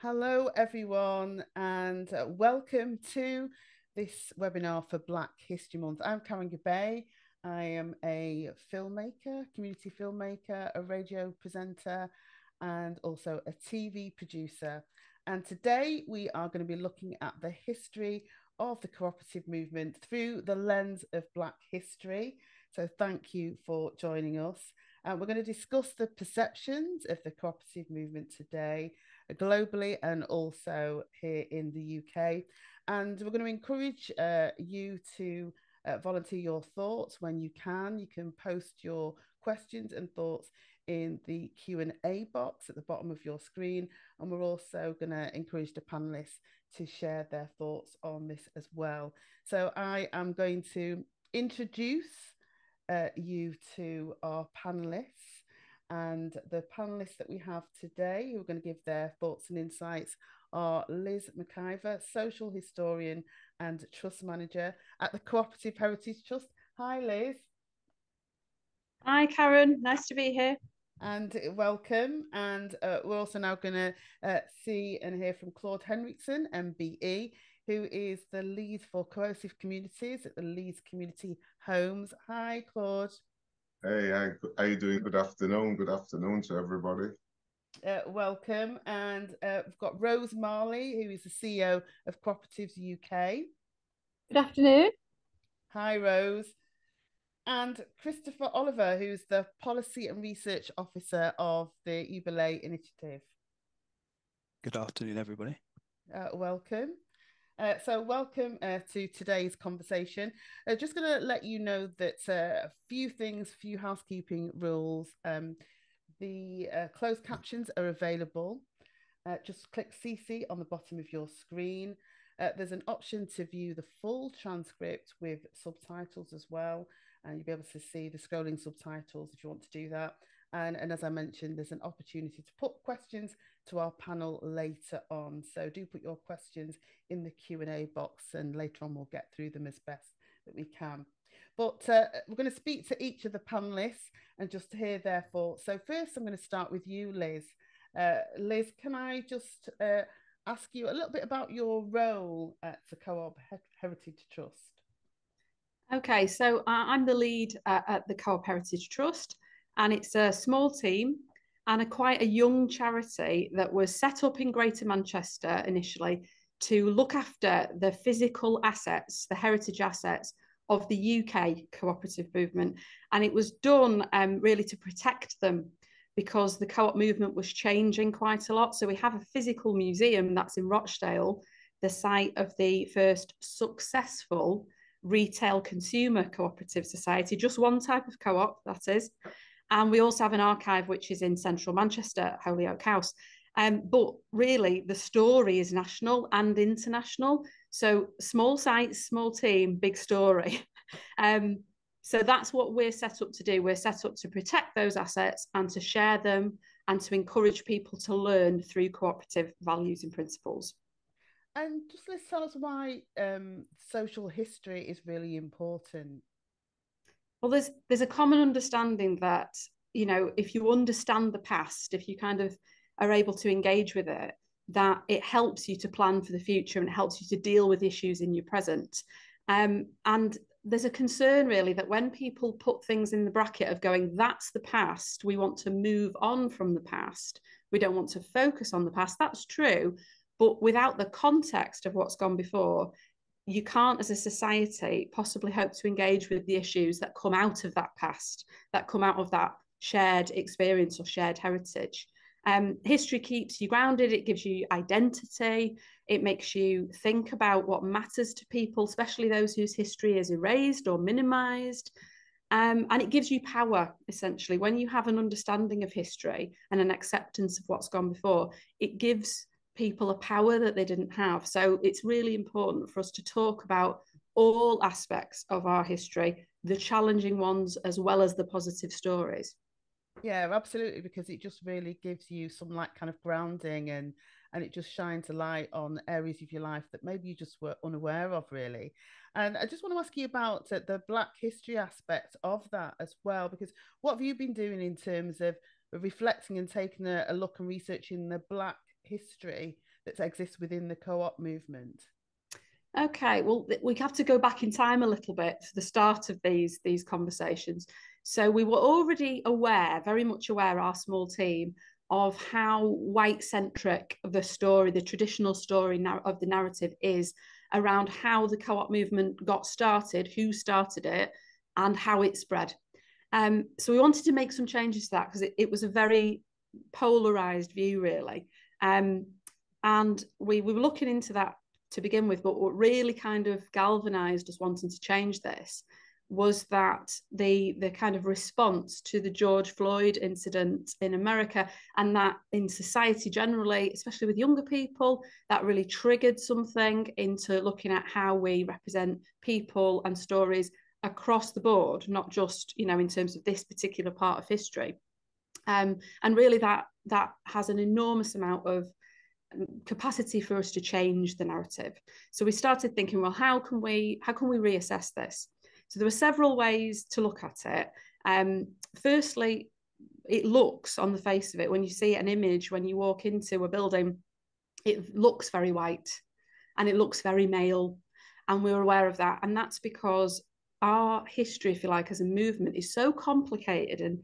Hello, everyone, and uh, welcome to this webinar for Black History Month. I'm Karen Gabay. I am a filmmaker, community filmmaker, a radio presenter, and also a TV producer. And today we are going to be looking at the history of the cooperative movement through the lens of Black history. So, thank you for joining us. Uh, we're going to discuss the perceptions of the cooperative movement today, globally and also here in the UK. And we're going to encourage uh, you to uh, volunteer your thoughts when you can. You can post your questions and thoughts in the Q&A box at the bottom of your screen. And we're also going to encourage the panelists to share their thoughts on this as well. So I am going to introduce uh, you to our panelists. And the panelists that we have today who are going to give their thoughts and insights are Liz McIvor, social historian and trust manager at the Cooperative Heritage Trust. Hi, Liz. Hi, Karen. Nice to be here. And welcome. And uh, we're also now going to uh, see and hear from Claude Hendrickson, MBE, who is the lead for cohesive communities at the Leeds Community Homes. Hi, Claude. Hey, how are you doing? Good afternoon. Good afternoon to everybody. Uh, welcome. And uh, we've got Rose Marley, who is the CEO of Cooperatives UK. Good afternoon. Hi, Rose. And Christopher Oliver, who's the Policy and Research Officer of the Ubele Initiative. Good afternoon, everybody. Uh, welcome. Uh, so, welcome uh, to today's conversation. Uh, just going to let you know that uh, a few things, few housekeeping rules. Um, the uh, closed captions are available. Uh, just click CC on the bottom of your screen. there's an option to view the full transcript with subtitles as well, and you'll be able to see the scrolling subtitles if you want to do that. And, and as I mentioned, there's an opportunity to put questions to our panel later on. So do put your questions in the Q&A box and later on we'll get through them as best that we can. But uh, we're going to speak to each of the panelists and just hear their thoughts. So first I'm going to start with you, Liz. Uh, Liz, can I just uh, ask you a little bit about your role at the Co-op Heritage Trust? Okay, so I'm the lead uh, at the Co-op Heritage Trust and it's a small team and a quite a young charity that was set up in Greater Manchester initially to look after the physical assets, the heritage assets of the UK cooperative movement. And it was done um, really to protect them because the co op movement was changing quite a lot. So we have a physical museum that's in Rochdale, the site of the first successful retail consumer cooperative society, just one type of co op, that is. And we also have an archive which is in central Manchester, Holyoake House. Um, but really, the story is national and international. So small sites, small team, big story. um, so that's what we're set up to do. We're set up to protect those assets and to share them and to encourage people to learn through cooperative values and principles. And just let's tell us why um, social history is really important well there's there's a common understanding that you know if you understand the past if you kind of are able to engage with it that it helps you to plan for the future and it helps you to deal with issues in your present. Um, and there's a concern really that when people put things in the bracket of going that's the past. We want to move on from the past. We don't want to focus on the past. That's true but without the context of what's gone before you can't, as a society, possibly hope to engage with the issues that come out of that past, that come out of that shared experience or shared heritage. Um, history keeps you grounded, it gives you identity, it makes you think about what matters to people, especially those whose history is erased or minimized. Um, and it gives you power, essentially. When you have an understanding of history and an acceptance of what's gone before, it gives people a power that they didn't have. So it's really important for us to talk about all aspects of our history, the challenging ones as well as the positive stories. Yeah, absolutely, because it just really gives you some like kind of grounding and and it just shines a light on areas of your life that maybe you just were unaware of really. And I just want to ask you about the Black history aspect of that as well, because what have you been doing in terms of reflecting and taking a, a look and researching the Black history that exists within the co-op movement. Okay, well, we have to go back in time a little bit to the start of these these conversations. So we were already aware, very much aware, our small team, of how white centric the story, the traditional story of the narrative is around how the co op movement got started, who started it, and how it spread. Um, so we wanted to make some changes to that because it, it, was a very polarized view, really. Um, and we, we were looking into that to begin with, but what really kind of galvanized us wanting to change this was that the the kind of response to the George Floyd incident in America and that in society generally, especially with younger people, that really triggered something into looking at how we represent people and stories across the board, not just you know in terms of this particular part of history. Um, and really that that has an enormous amount of um, capacity for us to change the narrative. So we started thinking, well, how can we how can we reassess this? So there were several ways to look at it. Um, firstly, it looks on the face of it when you see an image when you walk into a building, it looks very white and it looks very male, and we're aware of that. And that's because our history, if you like, as a movement is so complicated and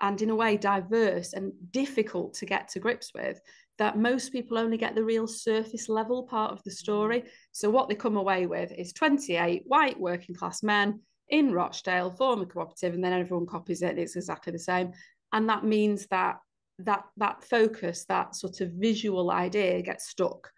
and in a way diverse and difficult to get to grips with that most people only get the real surface level part of the mm. story. So what they come away with is 28 white working class men in Rochdale form a cooperative, and then everyone copies it. It's exactly the same, and that means that that that focus, that sort of visual idea, gets stuck.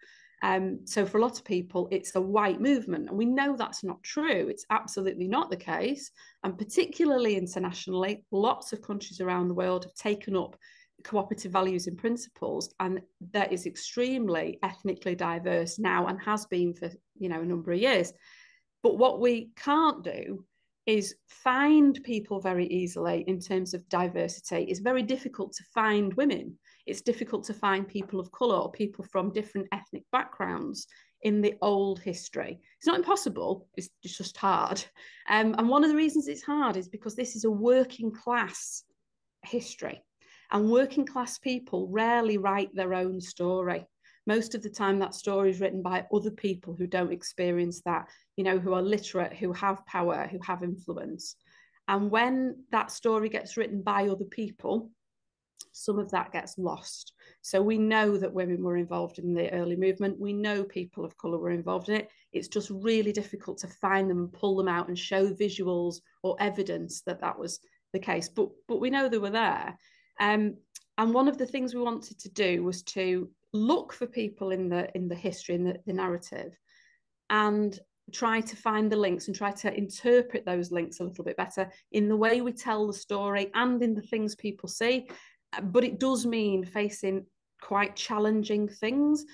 Um, so for a lot of people, it's a white movement, and we know that's not true. It's absolutely not the case, and particularly internationally, lots of countries around the world have taken up cooperative values and principles and that is extremely ethnically diverse now and has been for you know a number of years. But what we can't do is find people very easily in terms of diversity. It's very difficult to find women it's difficult to find people of color or people from different ethnic backgrounds in the old history it's not impossible it's just hard um, and one of the reasons it's hard is because this is a working class history and working class people rarely write their own story. Most of the time, that story is written by other people who don't experience that, you know, who are literate, who have power, who have influence. And when that story gets written by other people, some of that gets lost. So we know that women were involved in the early movement. We know people of colour were involved in it. It's just really difficult to find them and pull them out and show visuals or evidence that that was the case. But but we know they were there. Um, and one of the things we wanted to do was to look for people in the in the history in the, the narrative and try to find the links and try to interpret those links a little bit better in the way we tell the story and in the things people see Uh, but it does mean facing quite challenging things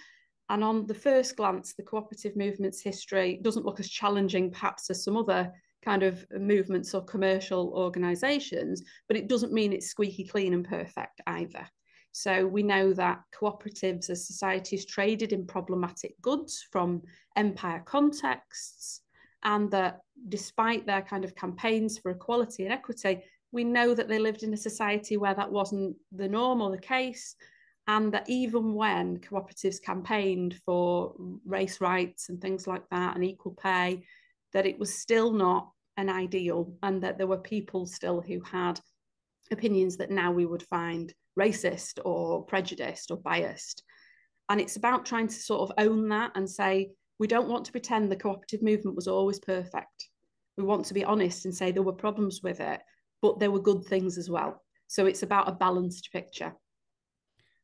and on the first glance the cooperative movement's history doesn't look as challenging perhaps as some other kind of movements or commercial organizations, but it doesn't mean it's squeaky clean and perfect either. So we know that cooperatives as societies traded in problematic goods from empire contexts, and that despite their kind of campaigns for equality and equity, we know that they lived in a society where that wasn't the norm or the case. And that even when cooperatives campaigned for race rights and things like that and equal pay, that it was still not an ideal and that there were people still who had opinions that now we would find racist or prejudiced or biased. And it's about trying to sort of own that and say, we don't want to pretend the cooperative movement was always perfect. We want to be honest and say there were problems with it, but there were good things as well. So it's about a balanced picture.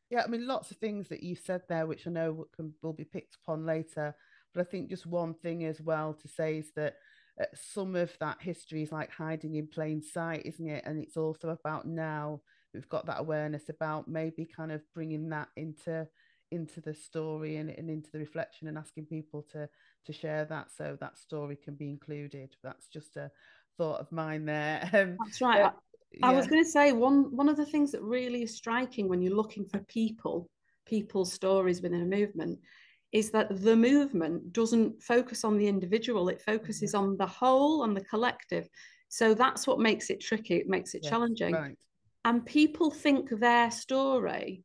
Yeah, I mean, lots of things that you said there, which I know can, will be picked upon later. But I think just one thing as well to say is that uh, some of that history is like hiding in plain sight, isn't it? And it's also about now we've got that awareness about maybe kind of bringing that into into the story and, and into the reflection and asking people to to share that so that story can be included. That's just a thought of mine there. Um, That's right. Uh, I, I was going to say one one of the things that really is striking when you're looking for people, people's stories within a movement, is that the movement doesn't focus on the individual, it focuses on the whole, and the collective. So that's what makes it tricky, it makes it challenging. Right. And people think their story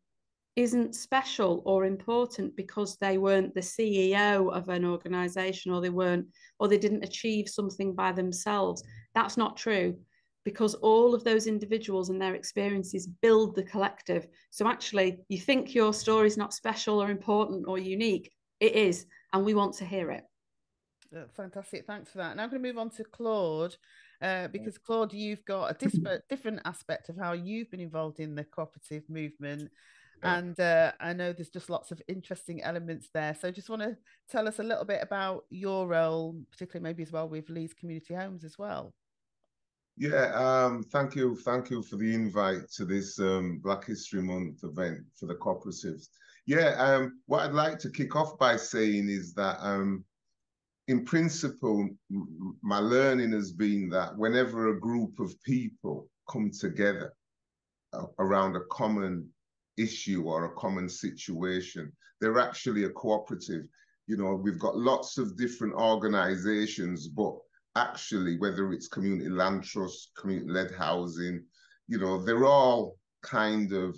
isn't special or important because they weren't the CEO of an organization or they weren't or they didn't achieve something by themselves. That's not true because all of those individuals and their experiences build the collective. So actually, you think your story is not special or important or unique. It is, and we want to hear it. Uh, fantastic. Thanks for that. Now I'm going to move on to Claude. Uh, because Claude, you've got a disparate, different aspect of how you've been involved in the cooperative movement, and uh, I know there's just lots of interesting elements there. So, just want to tell us a little bit about your role, particularly maybe as well with Leeds Community Homes as well. Yeah, um, thank you, thank you for the invite to this um, Black History Month event for the cooperatives. Yeah, um, what I'd like to kick off by saying is that, um, in principle, my learning has been that whenever a group of people come together uh, around a common issue or a common situation, they're actually a cooperative. You know, we've got lots of different organizations, but actually, whether it's community land trust, community-led housing, you know, they're all kind of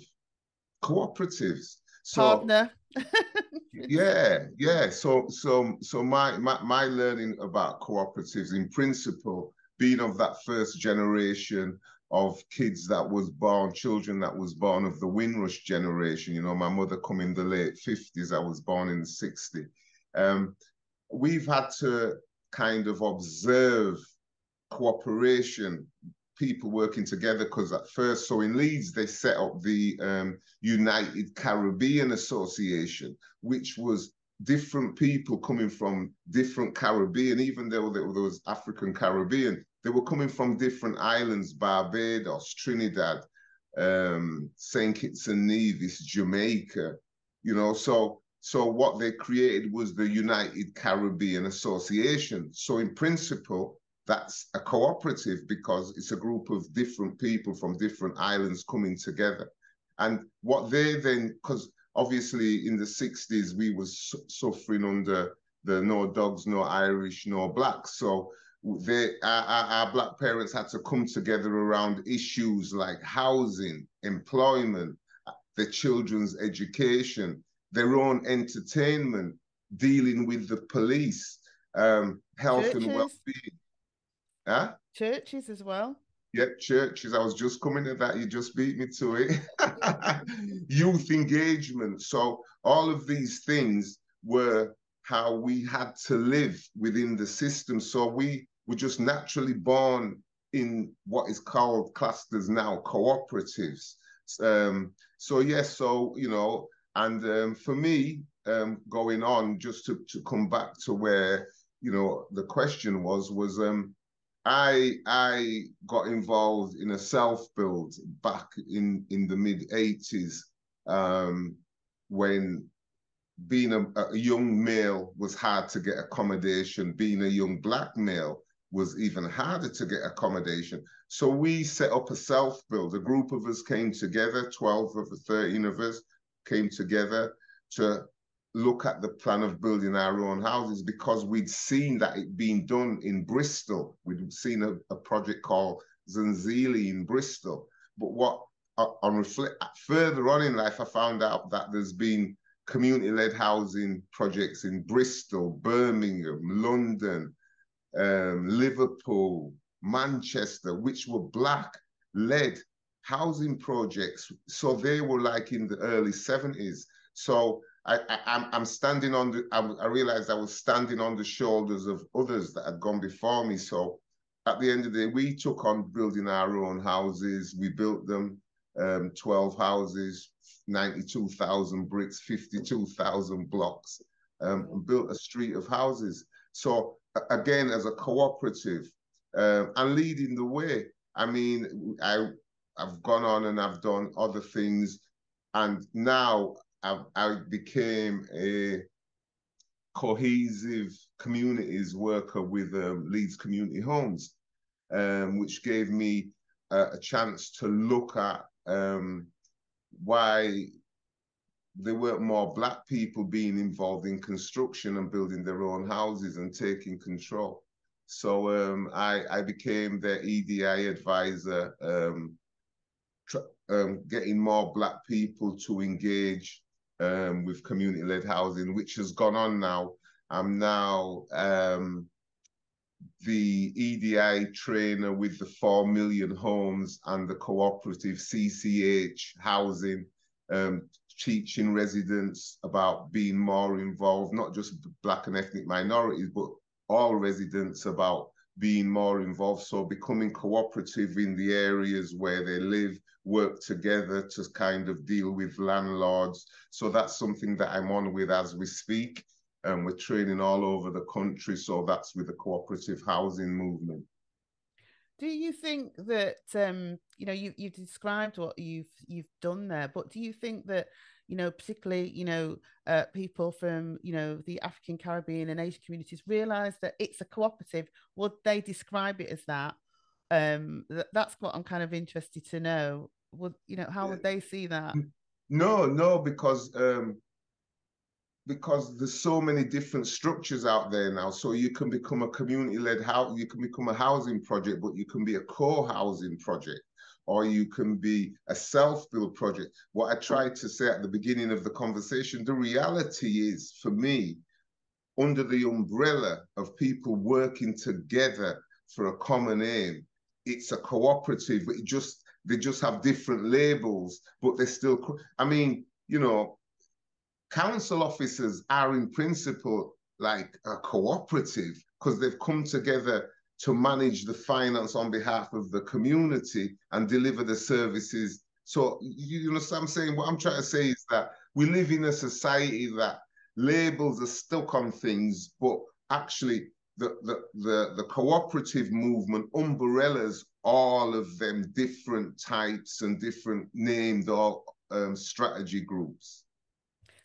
cooperatives. So, Partner. yeah, yeah. So, so, so my, my my learning about cooperatives, in principle, being of that first generation of kids that was born, children that was born of the Windrush generation. You know, my mother come in the late 50s, I was born in the 60s. Um, we've had to kind of observe cooperation, people working together. Because at first, so in Leeds, they set up the um, United Caribbean Association, which was different people coming from different Caribbean, even though there was African Caribbean, they were coming from different islands, Barbados, Trinidad, um, St. Kitts and Nevis, Jamaica, you know, so so what they created was the United Caribbean Association. So in principle, that's a cooperative because it's a group of different people from different islands coming together. And what they then, because obviously in the 60s, we was su suffering under the no dogs, no Irish, no blacks. So they, our, our, black parents had to come together around issues like housing, employment, the children's education, their own entertainment, dealing with the police, um, health churches. and well-being. Huh? Churches as well. Yep, churches. I was just coming to that. You just beat me to it. Youth engagement. So all of these things were how we had to live within the system. So we were just naturally born in what is called clusters now, cooperatives. Um, so yes, so you know, and um, for me, um, going on, just to, to come back to where, you know, the question was, was um, I I got involved in a self-build back in, in the mid-80s um, when being a, a, young male was hard to get accommodation, being a young black male was even harder to get accommodation. So we set up a self-build. A group of us came together, 12 of the 13 of us, came together to look at the plan of building our own houses because we'd seen that it being done in Bristol. We'd seen a, a project called Zenzele in Bristol. But what on reflect further on in life, I found out that there's been community-led housing projects in Bristol, Birmingham, London, um, Liverpool, Manchester, which were black-led housing projects. So they were like in the early 70s. So I, I, am I'm standing on the, I, I realized I was standing on the shoulders of others that had gone before me. So at the end of the day, we took on building our own houses. We built them, um, 12 houses, 92,000 bricks, 52,000 blocks, um, and built a street of houses. So again, as a cooperative uh, and leading the way, I mean, I I've gone on and I've done other things, and now I've, I became a cohesive communities worker with um, Leeds Community Homes, um, which gave me a, a, chance to look at um, why there weren't more black people being involved in construction and building their own houses and taking control. So um, I, I became their EDI advisor um, um, getting more Black people to engage um, with community-led housing, which has gone on now. I'm now um, the EDI trainer with the 4 million homes and the cooperative CCH housing, um, teaching residents about being more involved, not just Black and ethnic minorities, but all residents about being more involved. So becoming cooperative in the areas where they live, work together to kind of deal with landlords. So that's something that I'm on with as we speak. And we're training all over the country. So that's with the cooperative housing movement. Do you think that um, you know you you've described what you've you've done there, but do you think that you know, particularly, you know, uh, people from, you know, the African, Caribbean, and Asian communities realize that it's a cooperative. Would they describe it as that? Um, th- that's what I'm kind of interested to know. Would you know how would they see that? No, no, because um, because there's so many different structures out there now. So you can become a community-led house, you can become a housing project, but you can be a co-housing project or you can be a self-build project. What I tried to say at the beginning of the conversation, the reality is for me, under the umbrella of people working together for a common aim, it's a cooperative. It just they just have different labels, but they're still. I mean, you know, council officers are in principle like a cooperative because they've come together to manage the finance on behalf of the community and deliver the services. So you know what I'm saying? What I'm trying to say is that we live in a society that labels are stuck on things, but actually the the the, the cooperative movement umbrellas all of them different types and different named or um, strategy groups.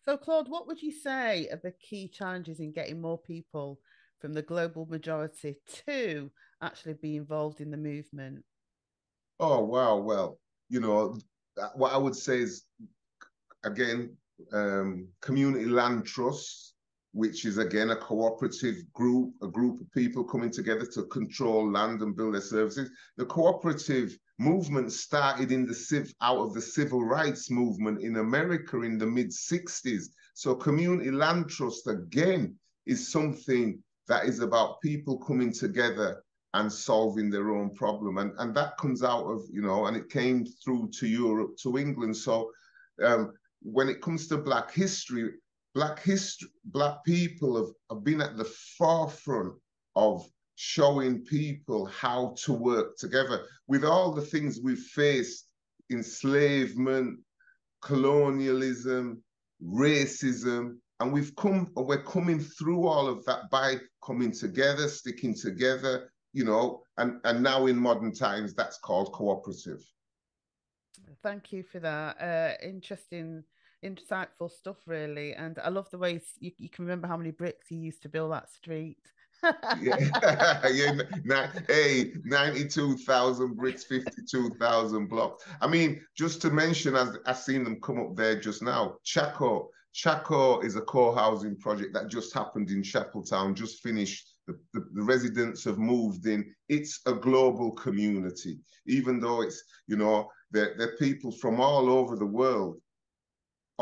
So Claude, what would you say are the key challenges in getting more people from the global majority to actually be involved in the movement? Oh, wow. Well, you know, what I would say is, again, um, community land trusts, which is again a cooperative group, a group of people coming together to control land and build their services. The cooperative movement started in the civ out of the civil rights movement in America in the mid 60s. So community land trust again is something that is about people coming together and solving their own problem. And, and that comes out of, you know, and it came through to Europe, to England. So um, when it comes to Black history, Black history, Black people have, have been at the forefront of showing people how to work together with all the things we've faced enslavement, colonialism, racism, and we've come, we're coming through all of that by coming together, sticking together, you know, and, and now in modern times, that's called cooperative. Thank you for that. Uh, interesting, insightful stuff, really. And I love the way you, you can remember how many bricks you used to build that street. Yeah, yeah, hey, 92,000 bricks, 52,000 blocks. I mean, just to mention, as I've seen them come up there just now, Chaco, Chaco is a co-housing project that just happened in Chapeltown, just finished. The, the, the, residents have moved in. It's a global community, even though it's, you know, they're, they're people from all over the world,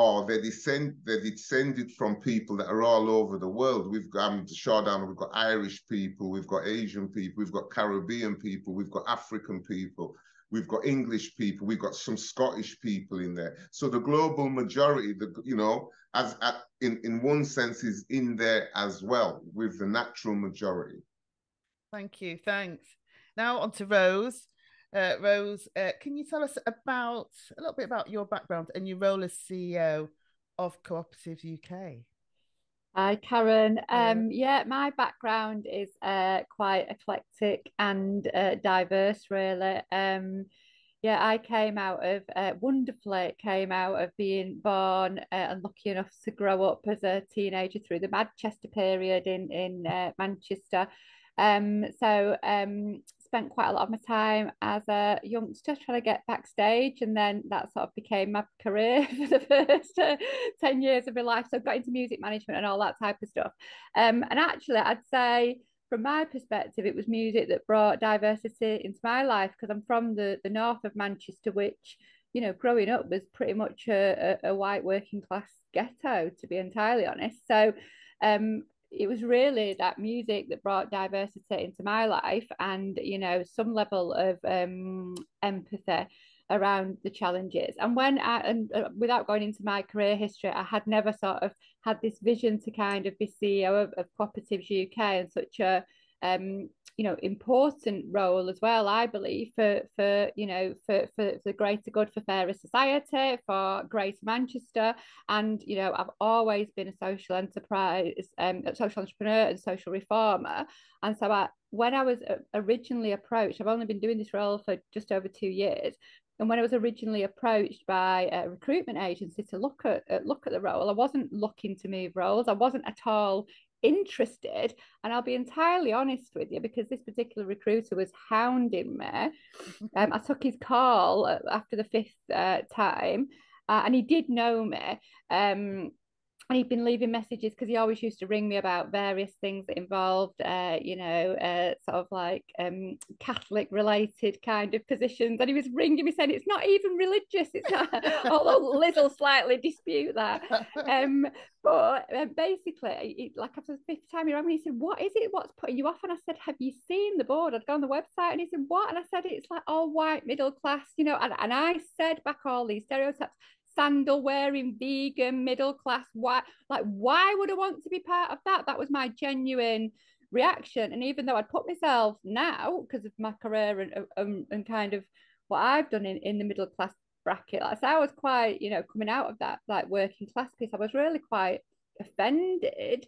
or they descend, they're descended from people that are all over the world. We've got um, Showdown, we've got Irish people, we've got Asian people, we've got Caribbean people, we've got African people, We've got English people. We've got some Scottish people in there. So the global majority, the you know, as at, in in one sense, is in there as well with the natural majority. Thank you. Thanks. Now on to Rose. Uh, Rose, uh, can you tell us about a little bit about your background and your role as CEO of Cooperatives UK? Hi, Karen. Um, yeah, my background is uh, quite eclectic and uh, diverse, really. Um, yeah, I came out of uh, wonderfully came out of being born uh, and lucky enough to grow up as a teenager through the Madchester period in in uh, Manchester. Um, so um, spent quite a lot of my time as a youngster trying to get backstage, and then that sort of became my career for the first uh, 10 years of my life. So I got into music management and all that type of stuff. Um, and actually, I'd say from my perspective, it was music that brought diversity into my life because I'm from the, the north of Manchester, which you know, growing up was pretty much a, a, a white working class ghetto, to be entirely honest. So um, it was really that music that brought diversity into my life and, you know, some level of um, empathy around the challenges. And when I, and uh, without going into my career history, I had never sort of had this vision to kind of be CEO of, of Cooperatives UK and such a, um, you know important role as well i believe for for you know for for for the greater good for fairer society for greater manchester. And you know i've always been a social enterprise um a social entrepreneur and social reformer. And so I, when i was originally approached i've only been doing this role for just over two years. And when I was originally approached by a recruitment agency to look at look at the role, I wasn't looking to move roles. I wasn't at all interested. And I'll be entirely honest with you because this particular recruiter was hounding me. Um, I took his call uh, after the fifth uh, time, uh, and he did know me. Um, and he'd been leaving messages because he always used to ring me about various things that involved, uh, you know, uh, sort of like um, Catholic related kind of positions. And he was ringing me saying it's not even religious. It's not, although Liz will slightly dispute that. Um, but uh, basically, it, like after the fifth time he rang me, he said, "What is it? What's putting you off?" And I said, "Have you seen the board?" I'd go on the website, and he said, "What?" And I said, "It's like all white middle class, you know." And, and I said back all these stereotypes sandal wearing vegan middle class why like why would i want to be part of that that was my genuine reaction and even though i'd put myself now because of my career and, um, and kind of what i've done in, in the middle class bracket like so i was quite you know coming out of that like working class piece i was really quite offended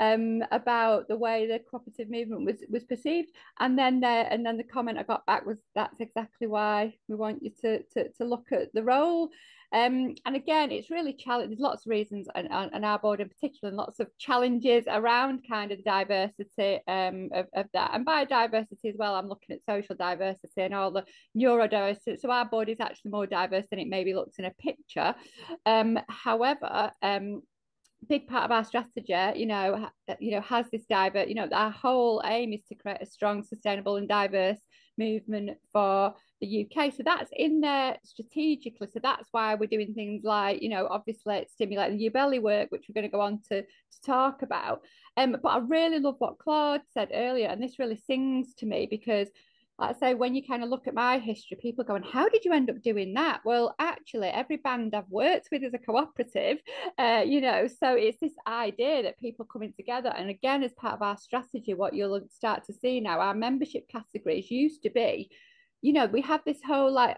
um, about the way the cooperative movement was was perceived. And then there, and then the comment I got back was that's exactly why we want you to to, to look at the role. Um, and again, it's really challenging. There's lots of reasons, and, and our board in particular, and lots of challenges around kind of diversity um, of, of that. And by diversity as well, I'm looking at social diversity and all the neurodiversity. So our board is actually more diverse than it maybe looks in a picture. Um, however, um, big part of our strategy, you know, you know, has this diverse, you know, our whole aim is to create a strong, sustainable, and diverse movement for the UK. So that's in there strategically. So that's why we're doing things like, you know, obviously stimulating the Ubele work, which we're going to go on to, to talk about. Um, but I really love what Claude said earlier, and this really sings to me because like I say, when you kind of look at my history, people going, How did you end up doing that? Well, actually, every band I've worked with is a cooperative, uh, you know, so it's this idea that people coming together. And again, as part of our strategy, what you'll start to see now, our membership categories used to be, you know, we have this whole like,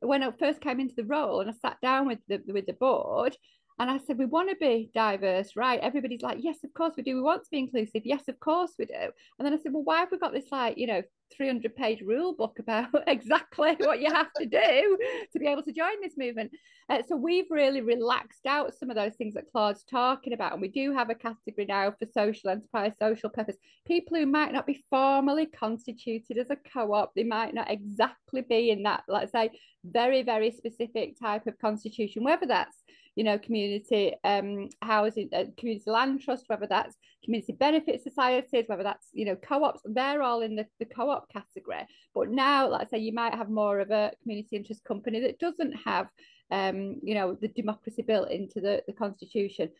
when I first came into the role and I sat down with the with the board, and I said, we want to be diverse, right? Everybody's like, yes, of course we do. We want to be inclusive. Yes, of course we do. And then I said, well, why have we got this like, you know, 300 page rule book about exactly what you have to do to be able to join this movement? Uh, so we've really relaxed out some of those things that Claude's talking about. And we do have a category now for social enterprise, social purpose. People who might not be formally constituted as a co op, they might not exactly be in that, let's say, very, very specific type of constitution, whether that's you know, community um, housing, uh, community land trust, whether that's community benefit societies, whether that's, you know, co-ops, they're all in the, the co-op category. But now, let's say you might have more of a community interest company that doesn't have, um, you know, the democracy built into the, the constitution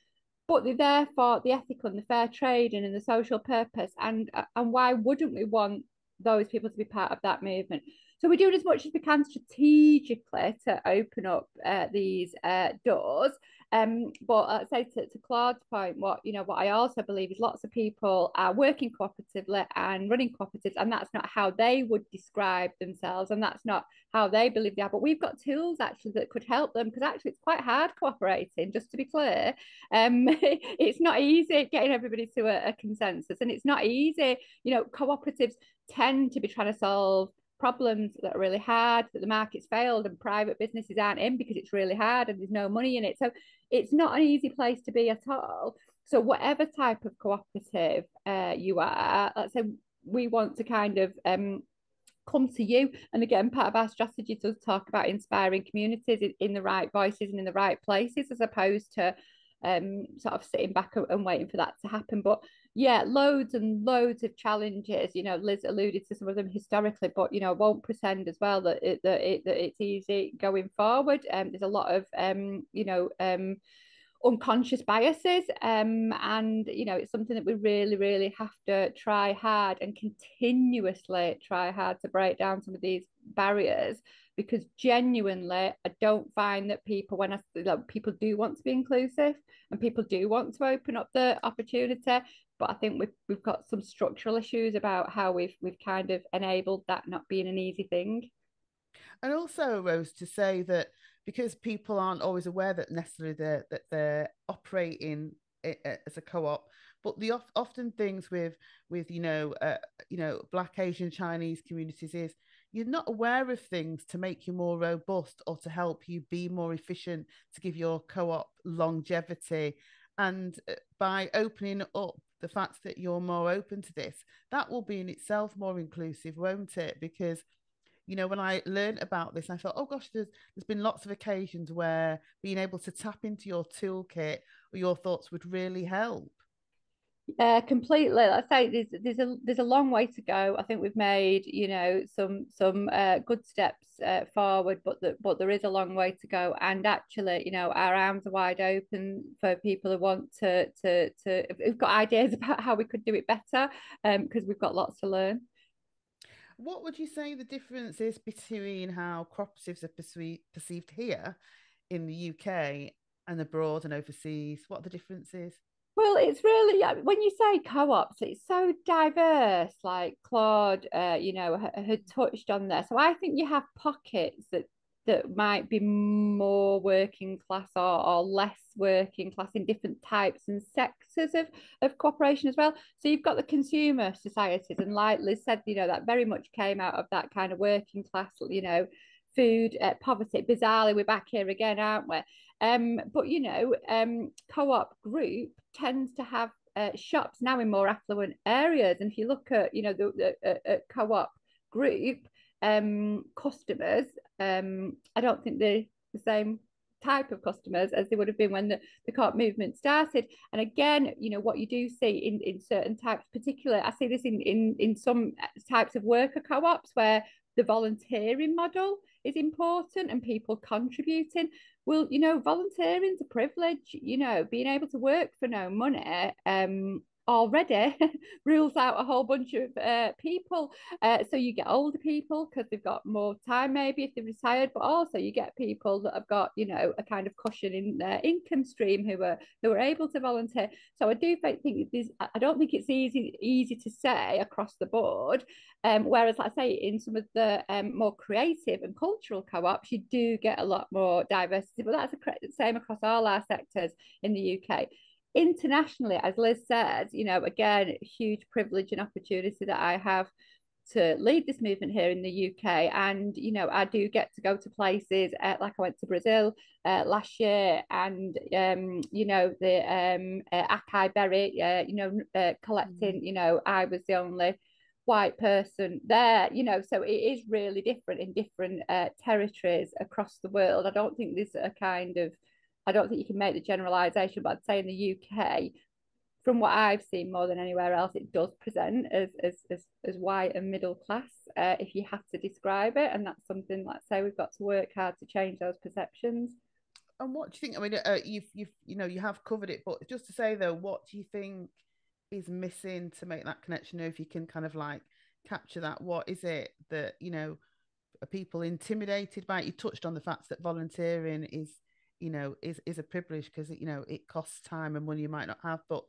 but they're there for the ethical and the fair trade and in the social purpose and and why wouldn't we want those people to be part of that movement so we're doing as much as we can strategically to open up uh, these uh, doors. Um, but I'd say to, to Claude's point, what you know, what I also believe is lots of people are working cooperatively and running cooperatives, and that's not how they would describe themselves, and that's not how they believe they are. But we've got tools actually that could help them because actually it's quite hard cooperating. Just to be clear, um, it's not easy getting everybody to a, a consensus, and it's not easy. You know, cooperatives tend to be trying to solve problems that are really hard that the market's failed and private businesses aren't in because it's really hard and there's no money in it. So it's not an easy place to be at all. So whatever type of cooperative uh, you are let's say we want to kind of um, come to you. And again part of our strategy does talk about inspiring communities in, in the right voices and in the right places as opposed to um, sort of sitting back and waiting for that to happen. But yeah, loads and loads of challenges. You know, Liz alluded to some of them historically, but you know, won't pretend as well that it, that, it, that it's easy going forward. Um, there's a lot of um, you know, um, unconscious biases um, and you know it's something that we really really have to try hard and continuously try hard to break down some of these barriers because genuinely I don't find that people when I like, people do want to be inclusive and people do want to open up the opportunity but I think we've we've got some structural issues about how we've we've kind of enabled that not being an easy thing. And also Rose to say that because people aren't always aware that necessarily they're, that they're operating as a co-op but the often things with with you know uh, you know black asian chinese communities is you're not aware of things to make you more robust or to help you be more efficient to give your co-op longevity. And uh, by opening up the fact that you're more open to this that will be in itself more inclusive won't it because you know, when I learned about this, I thought, oh gosh, there's there's been lots of occasions where being able to tap into your toolkit or your thoughts would really help. Yeah, completely. I say there's there's a there's a long way to go. I think we've made you know some some uh, good steps uh, forward, but the, but there is a long way to go. And actually, you know, our arms are wide open for people who want to to to. We've got ideas about how we could do it better, um, because we've got lots to learn. What would you say the difference is between how cooperatives are perceived, perceived here in the UK and abroad and overseas? What the differences? Well, it's really when you say co-ops, it's so diverse. Like Claude, uh, you know, had touched on there. So I think you have pockets that that might be more working class or, or less working class in different types and sectors of, of cooperation as well. So you've got the consumer societies, and like Liz said, you know, that very much came out of that kind of working class, you know, food uh, poverty. Bizarrely, we're back here again, aren't we? Um, but you know, um, co-op group tends to have uh, shops now in more affluent areas, and if you look at, you know, the, the uh, uh co-op group um, customers, um, I don't think they're the same type of customers as they would have been when the, the co-op movement started. And again, you know, what you do see in, in certain types, particularly, I see this in, in, in some types of worker co-ops where the volunteering model is important and people contributing. Well, you know, volunteering's a privilege, you know, being able to work for no money um, already rules out a whole bunch of uh, people. Uh, so you get older people because they've got more time, maybe if they're retired, but also you get people that have got, you know, a kind of cushion in their income stream who are who are able to volunteer. So I do think there's, I don't think it's easy easy to say across the board. Um, whereas, like I say, in some of the um, more creative and cultural co-ops, you do get a lot more diversity. But that's the same across all our sectors in the UK internationally, as Liz said, you know, again, huge privilege and opportunity that I have to lead this movement here in the UK. And, you know, I do get to go to places uh, like I went to Brazil uh, last year and, um, you know, the um, uh, Acai Berry, uh, you know, uh, collecting, mm. you know, I was the only white person there, you know, so it is really different in different uh, territories across the world. I don't think there's a kind of I don't think you can make the generalisation, but I'd say in the UK, from what I've seen more than anywhere else, it does present as as as, as white and middle class. Uh, if you have to describe it, and that's something, let's say, we've got to work hard to change those perceptions. And what do you think? I mean, uh, you've you've you know you have covered it, but just to say though, what do you think is missing to make that connection? If you can kind of like capture that, what is it that you know? Are people intimidated by it? You touched on the fact that volunteering is you know is is a privilege because you know it costs time and money you might not have but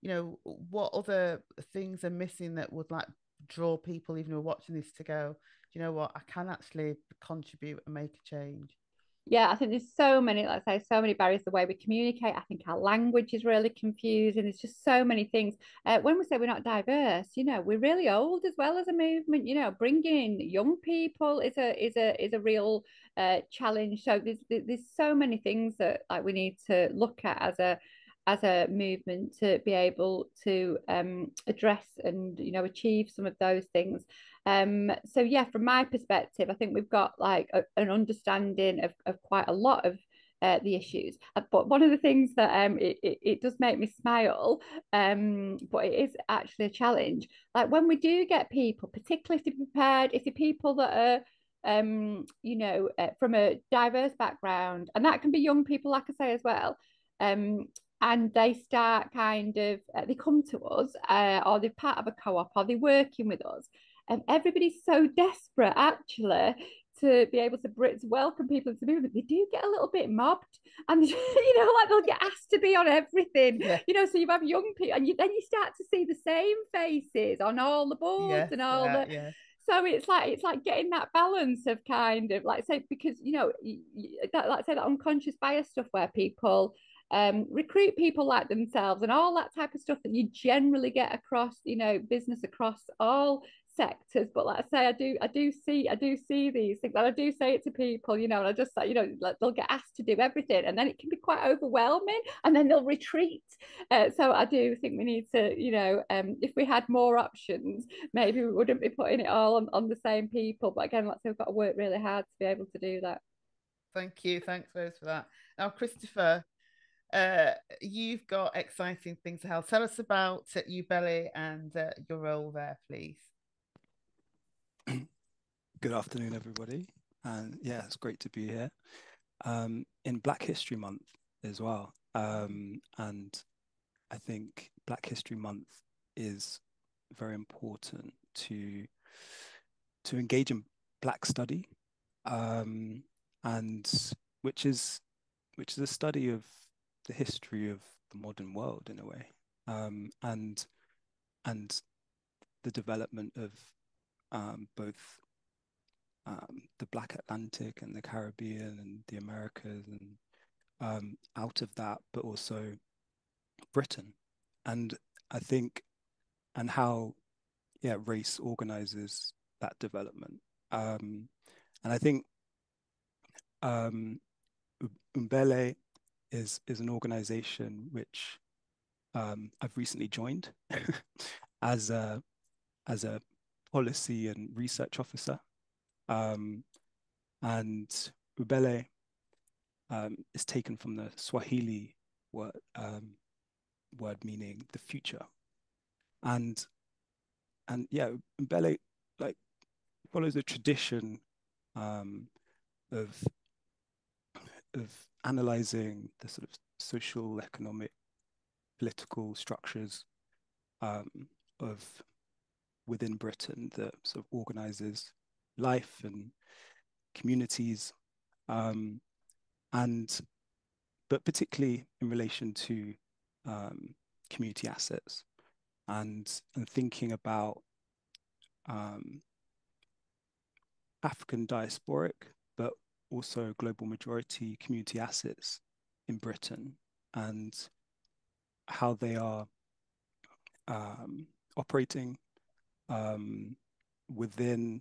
you know what other things are missing that would like draw people even who are watching this to go do you know what? I can actually contribute and make a change yeah, I think there's so many, let's say, so many barriers the way we communicate. I think our language is really confusing. There's just so many things. Uh, when we say we're not diverse, you know, we're really old as well as a movement. You know, bringing young people is a is a is a real uh, challenge. So there's there's so many things that like we need to look at as a as a movement to be able to um, address and you know achieve some of those things um, so yeah, from my perspective, I think we've got like a, an understanding of, of quite a lot of uh, the issues. Uh, but one of the things that um, it, it, it, does make me smile, um, but it is actually a challenge. Like when we do get people, particularly if they're prepared, if they're people that are um, you know, uh, from a diverse background, and that can be young people, like I say as well. Um, and they start kind of uh, they come to us, uh, or they're part of a co-op, or they're working with us, and everybody's so desperate actually to be able to, to welcome people into the movement, they do get a little bit mobbed, and you know, like they'll get asked to be on everything. Yeah. You know, so you have young people, and you, then you start to see the same faces on all the boards yes, and all the. Yeah so it's like it's like getting that balance of kind of like say because you know that like say that unconscious bias stuff where people um, recruit people like themselves and all that type of stuff that you generally get across you know business across all sectors. But like I say I do I do see I do see these things and I do say it to people you know and I just like you know like they'll get asked to do everything and then it can be quite overwhelming and then they'll retreat. Uh, so I do think we need to you know um, if we had more options maybe we wouldn't be putting it all on, on the same people. But again like I say we've got to work really hard to be able to do that. Thank you. Thanks Rose for that. Now Christopher uh, you've got exciting things to help. Tell us about uh, Ubele and uh, your role there, please. Good afternoon, everybody. And yeah, it's great to be here. Um, in Black History Month as well. Um, and I think Black History Month is very important to to engage in Black study, um, and which is which is a study of the history of the modern world in a way, um, and and the development of um, both um, the Black Atlantic and the Caribbean and the Americas and um, out of that, but also Britain. And I think, and how, yeah, race organizes that development. Um, and I think um, Ubele is is an organization which um, I've recently joined as a as a policy and research officer um, and Ubele um, is taken from the Swahili word, um, word meaning the future. And and yeah, Ubele like follows a tradition um, of of analyzing the sort of social, economic, political structures um, of within Britain that sort of organizes life and communities, um, and but particularly in relation to um, community assets and and thinking about um, African diasporic, but also global majority community assets in Britain and how they are um, operating um, within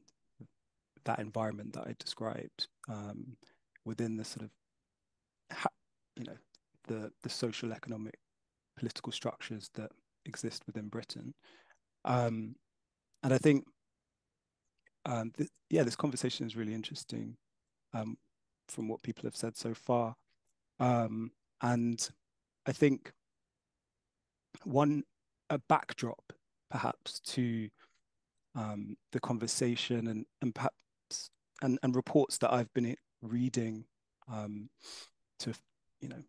that environment that I described um, within the sort of, you know, the the social, economic, political structures that exist within Britain, um, and I think, um, th- yeah, this conversation is really interesting um, from what people have said so far, um, and I think one a backdrop perhaps to um, the conversation and and perhaps and, and reports that I've been reading um, to, you know,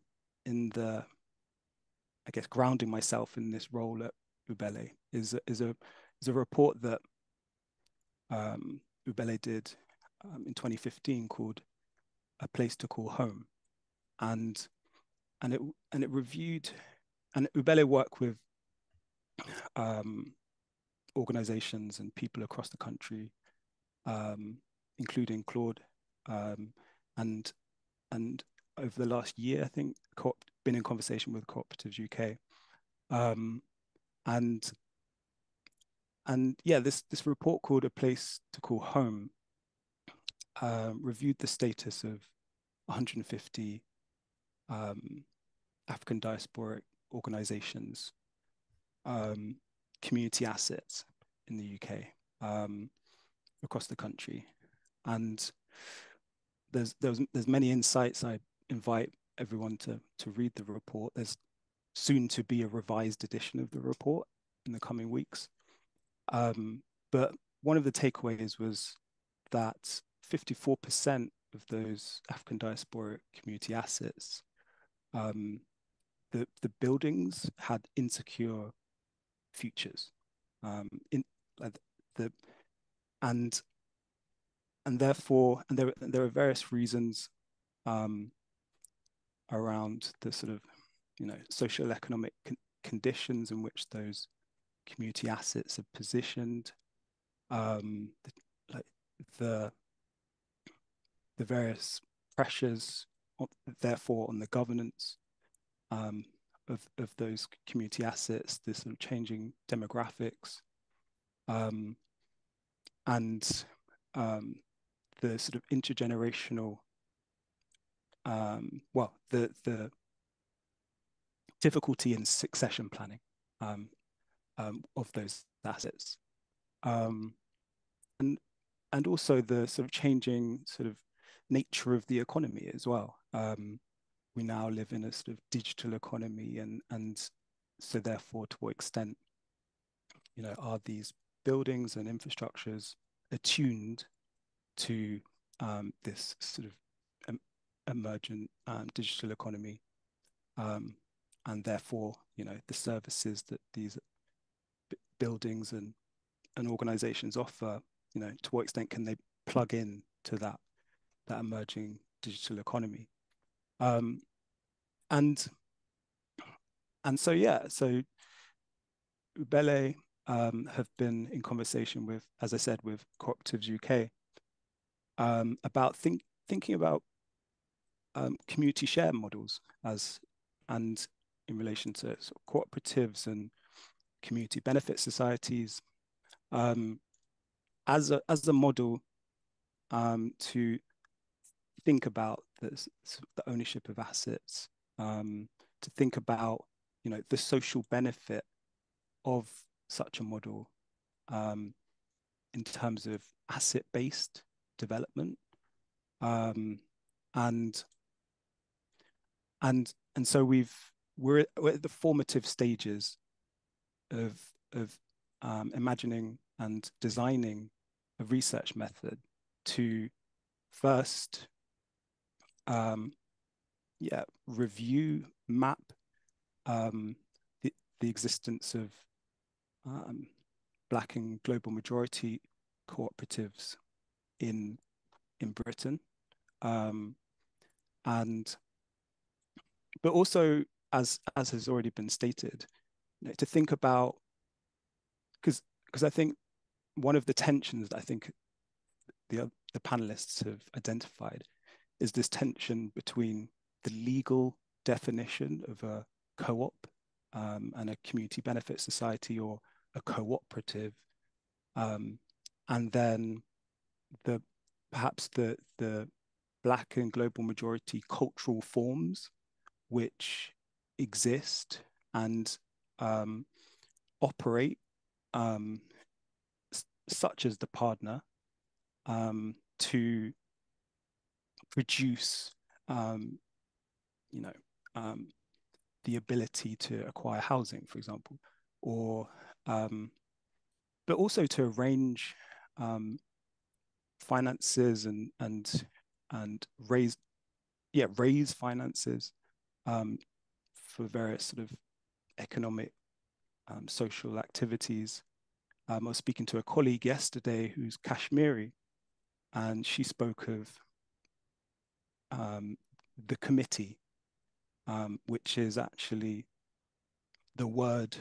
in the, I guess, grounding myself in this role at Ubele is, is, a, is a report that um, Ubele did um, in 2015 called A Place to Call Home. And, and, it, and it reviewed, and Ubele worked with um, organizations and people across the country um, including Claude, um, and and over the last year, I think, co- been in conversation with Cooperatives UK, um, and and yeah, this this report called "A Place to Call Home" um, reviewed the status of 150 um, African diasporic organizations, um, community assets in the UK um, across the country and there's there's there's many insights I invite everyone to to read the report. There's soon to be a revised edition of the report in the coming weeks. Um, but one of the takeaways was that 54% of those African diasporic community assets, um, the, the buildings had insecure futures. Um, in like the and and therefore and there there are various reasons um, around the sort of you know social economic con conditions in which those community assets are positioned um, the, like the the various pressures therefore on the governance um, of, of those community assets, the sort of changing demographics, um, and um, the sort of intergenerational, um, well, the the difficulty in succession planning um, um, of those assets, and and also the sort of changing sort of nature of the economy as well. Um, we now live in a sort of digital economy, and and so therefore, to what extent, you know, are these buildings and infrastructures attuned to um, this sort of em emergent um, digital economy, um, and therefore, you know, the services that these buildings and and organizations offer, you know, to what extent can they plug in to that that emerging digital economy? Um, and and so yeah, so Ubele um, have been in conversation with, as I said, with Cooperatives UK um, about think, thinking about um, community share models as and in relation to sort of cooperatives and community benefit societies um, as a as a model um, to think about this, the ownership of assets, um, to think about you know the social benefit of such a model um, in terms of asset-based development, um, and and and so we've we're at, we're at the formative stages of of um, imagining and designing a research method to first um, yeah review map um, the, the existence of um, black and global majority cooperatives in in Britain. Um, and but also as as has already been stated you know, to think about because because I think one of the tensions that I think the the panelists have identified is this tension between the legal definition of a co-op um, and a community benefit society or a cooperative, um, and then the perhaps the the black and global majority cultural forms which exist and um, operate um, such as the partner um, to produce, um, you know, um, the ability to acquire housing, for example, or um, but also to arrange um, finances and and and raise yeah raise finances um, for various sort of economic um, social activities. Um, I was speaking to a colleague yesterday who's Kashmiri, and she spoke of um, the committee, um, which is actually the word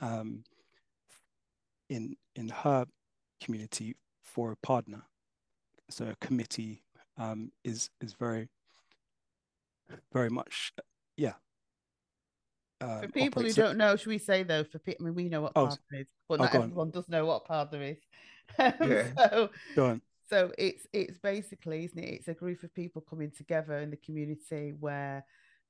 um, in in her community for a partner. So a committee um, is is very very much yeah uh, for people who don't know, should we say though? For people, I mean, we know what oh, partner is, but oh, not everyone on. does know what partner is. yeah. so, go on. So it's it's basically, isn't it? It's a group of people coming together in the community where,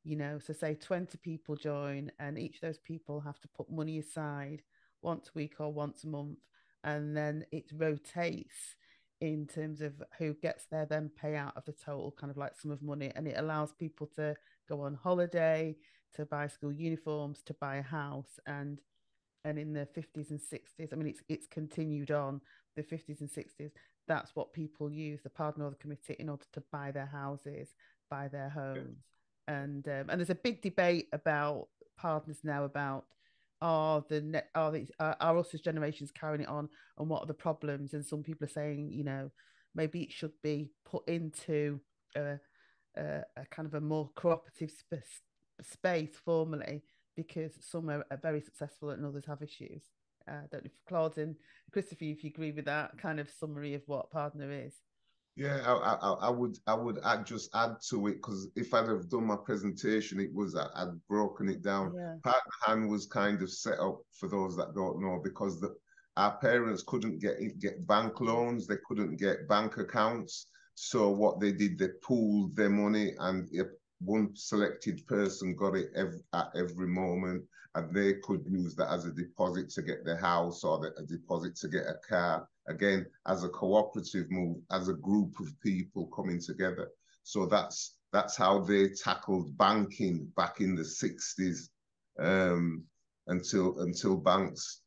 you know, so say twenty people join, and each of those people have to put money aside once a week or once a month, and then it rotates in terms of who gets there, then pay out of the total kind of like sum of money. And it allows people to go on holiday, to buy school uniforms, to buy a house. And and in the 50s and 60s, I mean it's it's continued on the 50s and 60s. That's what people use the partner or the committee in order to buy their houses, buy their homes. And um, and there's a big debate about partners now about are the net are these are, are us as generations carrying it on and what are the problems? And some people are saying you know maybe it should be put into a, a, a kind of a more cooperative sp- space formally because some are, are, very successful and others have issues uh, I don't know if Claude and Christopher if you agree with that kind of summary of what partner is yeah, I, I, I, would I would add just add to it because if I'd have done my presentation, it was I, would broken it down. Yeah. Partner hand was kind of set up for those that don't know because the, our parents couldn't get get bank loans, they couldn't get bank accounts. So what they did, they pooled their money, and one selected person got it every, at every moment, and they could use that as a deposit to get their house or the, a deposit to get a car. Again as a cooperative move as a group of people coming together. So that's that's how they tackled banking back in the 60s um, until until banks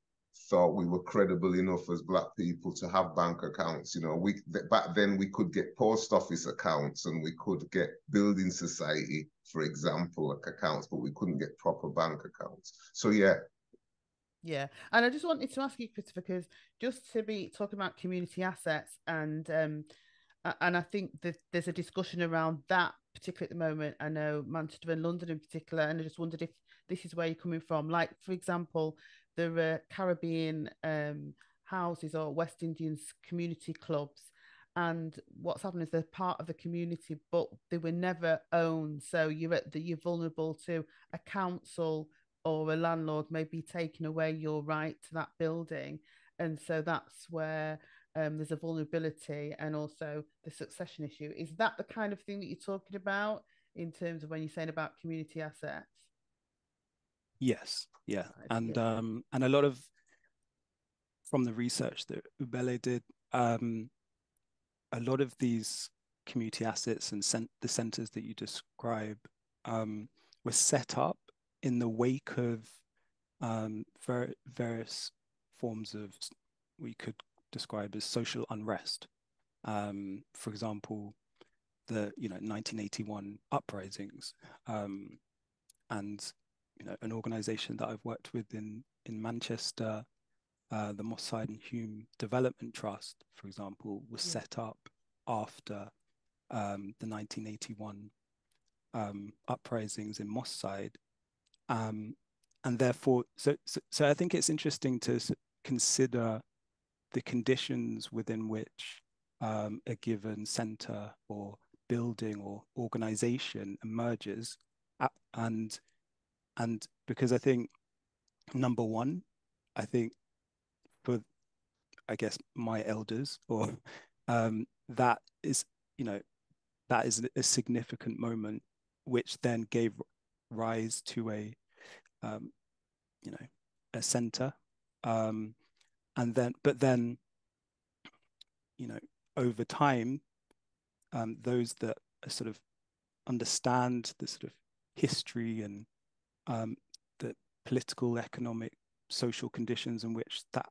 thought we were credible enough as black people to have bank accounts you know we back then we could get post office accounts and we could get building society for example like accounts but we couldn't get proper bank accounts so yeah yeah, and I just wanted to ask you, Christopher, because just to be talking about community assets, and um, and I think that there's a discussion around that particularly at the moment. I know Manchester and London in particular, and I just wondered if this is where you're coming from. Like, for example, the uh, Caribbean um, houses or West Indians community clubs, and what's happened is they're part of the community, but they were never owned. So you're at the, you're vulnerable to a council or a landlord maybe taking away your right to that building. And so that's where um, there's a vulnerability and also the succession issue. Is that the kind of thing that you're talking about in terms of when you're saying about community assets? Yes, yeah, and um, and a lot of from the research that Ubele did, um, a lot of these community assets and cent- the centers that you describe um, were set up in the wake of um, ver- various forms of we could describe as social unrest. Um, for example, the you know 1981 uprisings, um, and you know an organisation that I've worked with in in Manchester, uh, the Moss Side and Hulme Development Trust, for example, was yeah. set up after um, the 1981 um, uprisings in Moss Side, um, and therefore, so, so, so I think it's interesting to consider the conditions within which um, a given center or building or organization emerges, and and because I think number one, I think for I guess my elders or um, that is you know that is a significant moment which then gave rise to a um, you know, a center. Um, and then, but then, you know, over time, um, those that sort of understand the sort of history and um, the political, economic, social conditions in which that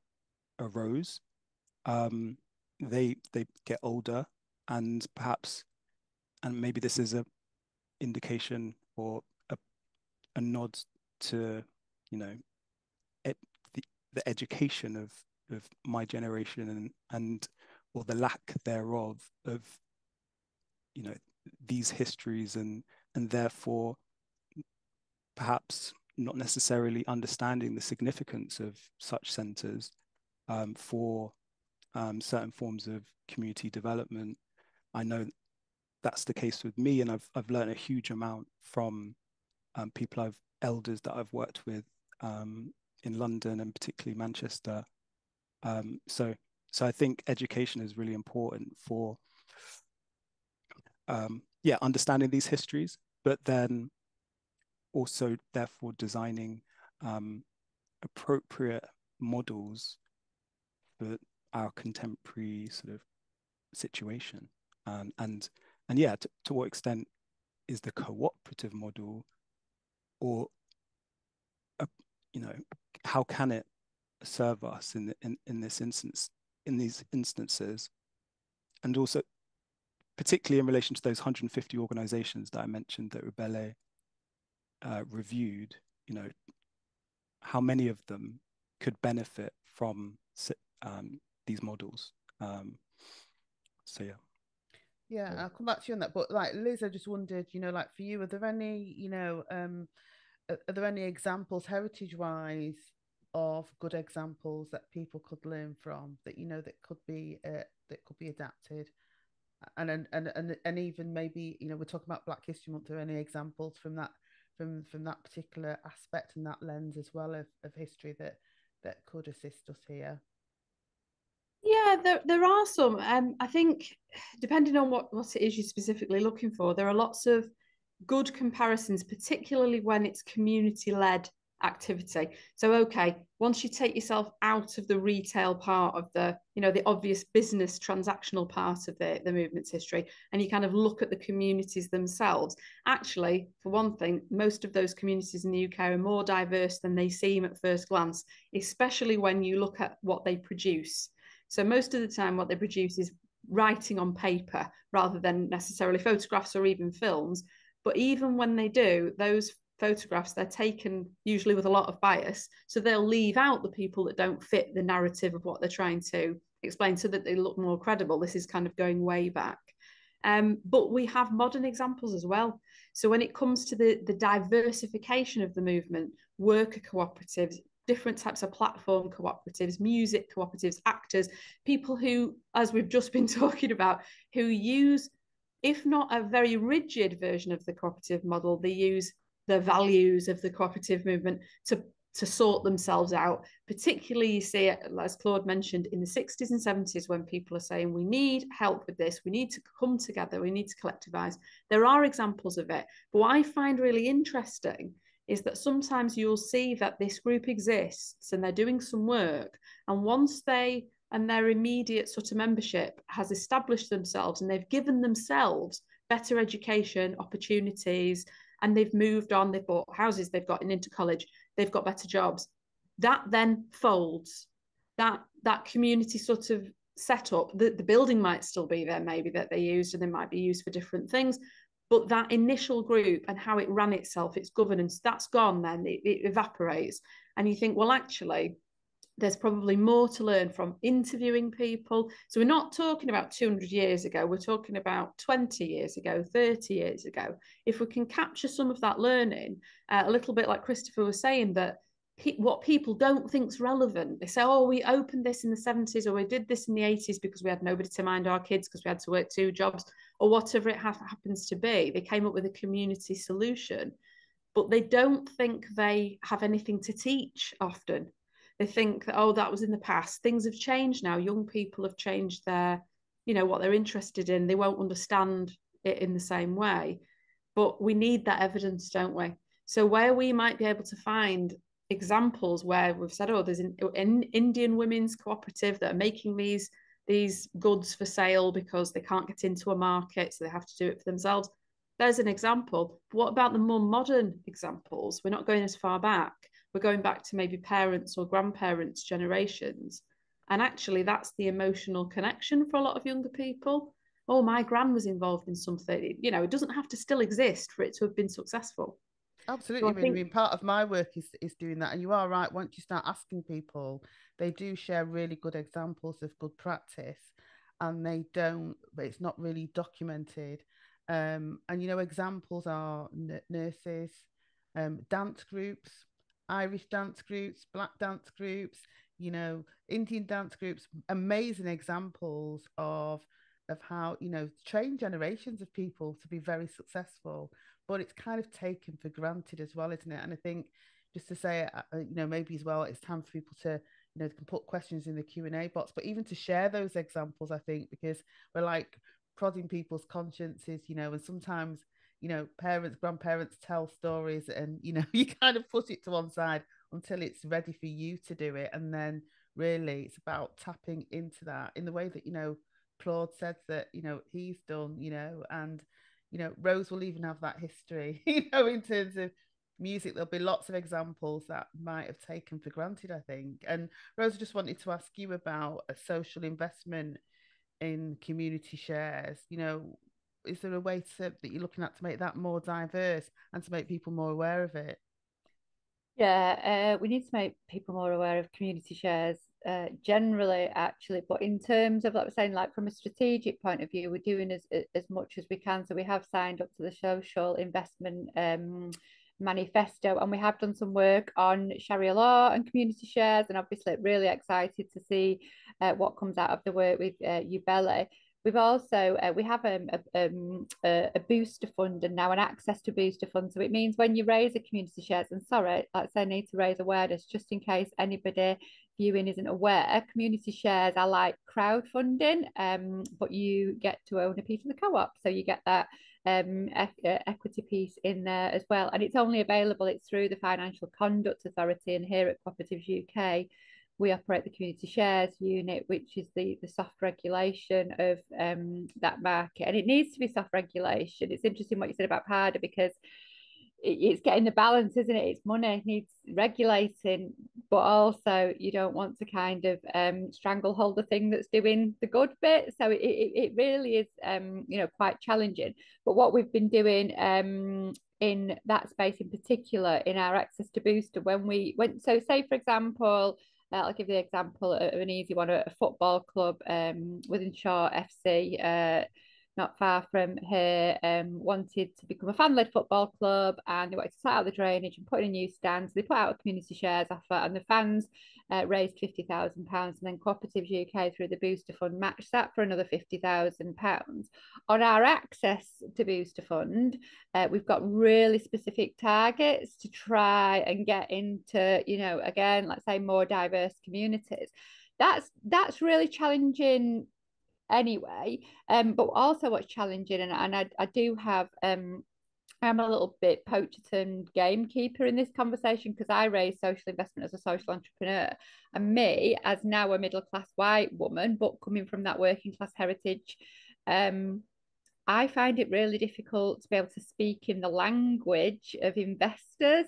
arose, um, they they get older, and perhaps, and maybe this is a indication or a, a nod to you know ed, the, the education of of my generation and and or the lack thereof of you know these histories and and therefore perhaps not necessarily understanding the significance of such centers um, for um, certain forms of community development. I know that's the case with me, and I've I've learned a huge amount from um, people I've elders that I've worked with um, in London and particularly Manchester. Um, so, so I think education is really important for, um, yeah, understanding these histories, but then also therefore designing um, appropriate models for our contemporary sort of situation. Um, and and yeah, to, to what extent is the cooperative model, or a, you know, how can it serve us in, the, in in this instance in these instances, and also particularly in relation to those 150 organizations that I mentioned that Ubele uh, reviewed, you know, how many of them could benefit from um, these models. Um, so yeah. Yeah, I'll come back to you on that. But like Liz, I just wondered, you know, like for you, are there any, you know, um, are, are there any examples heritage-wise of good examples that people could learn from that you know that could be uh, that could be adapted? And, and and and and even maybe you know we're talking about Black History Month. Are there any examples from that from from that particular aspect and that lens as well of, of history that that could assist us here? Yeah, there, there are some. Um, I think depending on what, what it is you're specifically looking for, there are lots of good comparisons, particularly when it's community led activity. So, okay, once you take yourself out of the retail part of the, you know, the obvious business transactional part of the, the movement's history, and you kind of look at the communities themselves, actually, for one thing, most of those communities in the UK are more diverse than they seem at first glance, especially when you look at what they produce. So most of the time, what they produce is writing on paper rather than necessarily photographs or even films. But even when they do, those photographs, they're taken usually with a lot of bias. So they'll leave out the people that don't fit the narrative of what they're trying to explain so that they look more credible. This is kind of going way back. Um, but we have modern examples as well. So when it comes to the, the diversification of the movement, worker cooperatives, different types of platform cooperatives, music cooperatives, actors, people who, as we've just been talking about, who use, if not a very rigid version of the cooperative model, they use the values of the cooperative movement to to sort themselves out. Particularly, you see it, as Claude mentioned, in the 60s and 70s when people are saying, we need help with this, we need to come together, we need to collectivize. There are examples of it. But what I find really interesting is that sometimes you'll see that this group exists and they're doing some work. And once they and their immediate sort of membership has established themselves and they've given themselves better education opportunities and they've moved on, they've bought houses, they've gotten into college, they've got better jobs. That then folds. That that community sort of setup, the, the building might still be there, maybe that they used, and they might be used for different things but that initial group and how it ran itself its governance that's gone then it, it, evaporates and you think well actually there's probably more to learn from interviewing people so we're not talking about 200 years ago we're talking about 20 years ago 30 years ago if we can capture some of that learning uh, a little bit like christopher was saying that what people don't think's relevant. They say, "Oh, we opened this in the '70s, or we did this in the '80s because we had nobody to mind our kids because we had to work two jobs, or whatever it ha- happens to be." They came up with a community solution, but they don't think they have anything to teach. Often, they think that, "Oh, that was in the past. Things have changed now. Young people have changed their, you know, what they're interested in. They won't understand it in the same way." But we need that evidence, don't we? So where we might be able to find examples where we've said, oh, there's an, an Indian women's cooperative that are making these these goods for sale because they can't get into a market, so they have to do it for themselves. There's an example. What about the more modern examples? We're not going as far back. We're going back to maybe parents or grandparents' generations. And actually, that's the emotional connection for a lot of younger people. Oh, my gran was involved in something. You know, it doesn't have to still exist for it to have been successful. Absolutely. So I, mean, think... I mean, part of my work is is doing that. And you are right. Once you start asking people, they do share really good examples of good practice, and they don't. But it's not really documented. Um, and you know, examples are n- nurses, um, dance groups, Irish dance groups, black dance groups. You know, Indian dance groups. Amazing examples of of how you know train generations of people to be very successful but it's kind of taken for granted as well, isn't it? And I think just to say, uh, uh, you know, maybe as well, it's time for people to, you know, can put questions in the Q and A box, but even to share those examples, I think, because we're like prodding people's consciences, you know, and sometimes, you know, parents, grandparents tell stories, and you know, you kind of put it to one side until it's ready for you to do it, and then really it's about tapping into that in the way that you know Claude said that you know he's done, you know, and you know Rose will even have that history, you know, in terms of music. There'll be lots of examples that might have taken for granted, I think. And Rose, just wanted to ask you about a social investment in community shares. You know, is there a way to that you're looking at to make that more diverse and to make people more aware of it? Yeah, uh, we need to make people more aware of community shares uh, generally, actually. But in terms of, like we're saying, like from a strategic point of view, we're doing as as much as we can. So we have signed up to the social investment um, manifesto, and we have done some work on Sharia law and community shares. And obviously, really excited to see uh, what comes out of the work with uh, Ubele. We've also uh, we have um, a, um, a, a, booster fund and now an access to booster fund. So it means when you raise a community shares, and sorry, like I need to raise awareness just in case anybody viewing isn't aware, community shares are like crowdfunding, um, but you get to own a piece of the co-op, so you get that um, e- uh, equity piece in there as well. And it's only available, it's through the Financial Conduct Authority, and here at Cooperatives UK we operate the community shares unit, which is the, the soft regulation of um, that market. And it needs to be soft regulation. It's interesting what you said about partner because it, it's getting the balance, isn't it? It's money, it needs regulating, but also you don't want to kind of um, stranglehold the thing that's doing the good bit. So it, it, it really is, um, you know, quite challenging. But what we've been doing um, in that space in particular in our access to booster when we went so say for example uh, I'll give the example of an easy one: a football club um, Wythenshawe FC. Uh, not far from here, um, wanted to become a fan-led football club and they wanted to sort out the drainage and put in a new stand. So they put out a community shares offer and the fans uh, raised £50,000 and then Cooperatives UK through the Booster Fund matched that for another £50,000. On our access to Booster Fund, uh, we've got really specific targets to try and get into, you know, again, let's say more diverse communities. That's that's really challenging anyway. Um, but also what's challenging, and, and I, I do have um I'm a little bit poacher turned gamekeeper in this conversation because I raise social investment as a social entrepreneur. And me, as now a middle class white woman, but coming from that working class heritage, um, I find it really difficult to be able to speak in the language of investors.